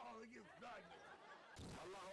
all you, God. Allah